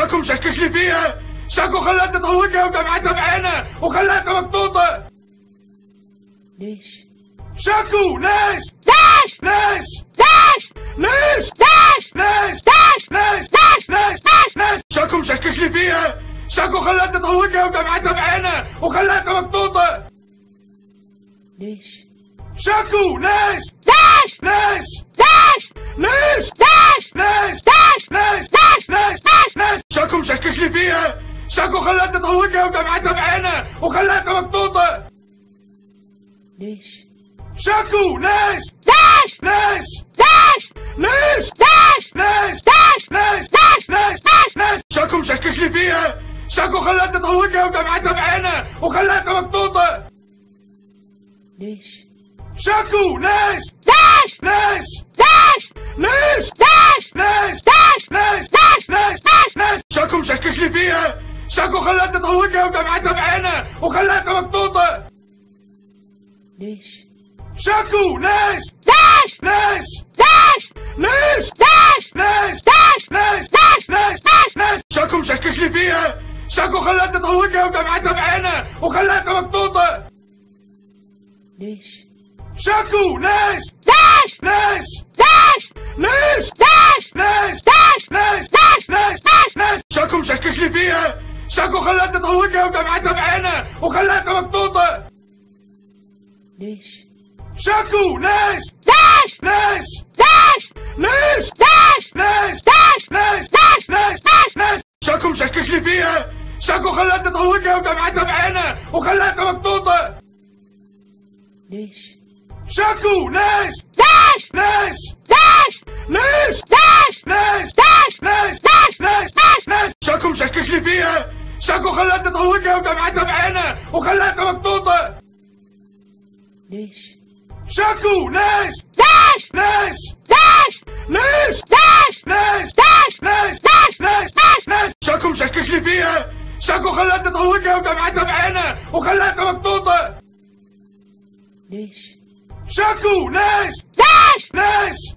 شاكو مشككني فيها شاكو خلاها تطلقها ودمعتها بعينها وخلاها مكتوطة ليش؟ شاكو ليش؟ ليش؟ ليش؟ ليش؟ ليش؟ ليش؟ ليش؟ ليش؟ ليش؟ ليش؟ ليش؟ ليش؟ ليش؟ شاكو مشككني فيها شاكو خلاها تطلقها ودمعتها بعينها وخلاها مكتوطة ليش؟ شاكو؟ ليش؟ ليش؟ ليش؟ ليش؟ ليش؟ ليش؟ ليش؟ ليش؟ ليش؟ ليش؟ ليش؟ شاكو مشككني شاكو خلاها تطلقها ودمعتها بعينها وخلاها مكتوطة ليش؟ شاكو ليش؟ ليش؟ ليش؟ ليش؟ ليش؟ ليش؟ ليش؟ ليش؟ ليش؟ ليش؟ ليش؟ ليش؟ ليش؟ شاكو مشككني فيها شاكو خلاها تطلقها ودمعتها بعينها وخلاها مكتوطة ليش؟ شاكو ليش؟ ليش؟ ليش؟ ليش؟ ليش؟ ليش؟ ليش؟ ليش؟ ليش؟ ليش؟ ليش؟ ليش؟ ليش؟ شاكو مشككني فيها شاكو خلاها تطلقها ودمعتها بعينها وخلاها مكتوطة ليش؟ شاكو ليش؟ ليش؟ ليش؟ ليش؟ ليش؟ ليش؟ ليش؟ ليش؟ ليش؟ ليش؟ ليش؟ ليش؟ ليش؟ شاكو مشككني فيها شاكو خلاها تطلقها ودمعتها بعينها وخلاها مكتوطة ليش؟ شاكو ليش؟ ليش؟ ليش؟ ليش؟ ليش؟ ليش؟ ليش؟ ليش؟ ليش؟ ليش؟ ليش؟ ليش؟ ليش؟ شاكو مشككني فيها شاكو خلاها تطلقها ودمعتها بعينها وخلاها مكتوطة ليش؟ شاكو ليش؟ ليش؟ ليش؟ ليش؟ ليش؟ ليش؟ ليش؟ ليش؟ ليش؟ ليش؟ ليش؟ ليش؟ ليش؟ شاكو مشككني فيها شاكو خلاها تطلقها ودمعتها بعينها وخلاها مكتوطة ليش؟ ليش؟ ليش؟ ليش؟ ليش؟ ليش؟ ليش؟ ليش؟ ليش؟ ليش؟ ليش؟ ليش؟ ليش؟ شاكو مشككني شاكو خلاها تطلقها ودمعتها بعينها وخلاها مكتوطة ليش؟ شاكو ليش؟ ليش؟ ليش؟ ليش؟ ليش؟ ليش؟ ليش؟ ليش؟ ليش؟ ليش؟ ليش؟ ليش؟ ليش؟ شاكو مشككني فيها شاكو خلاها تطلقها ودمعتها بعينها وخلاها مكتوطة ليش؟ شاكو ليش؟ ليش؟ ليش؟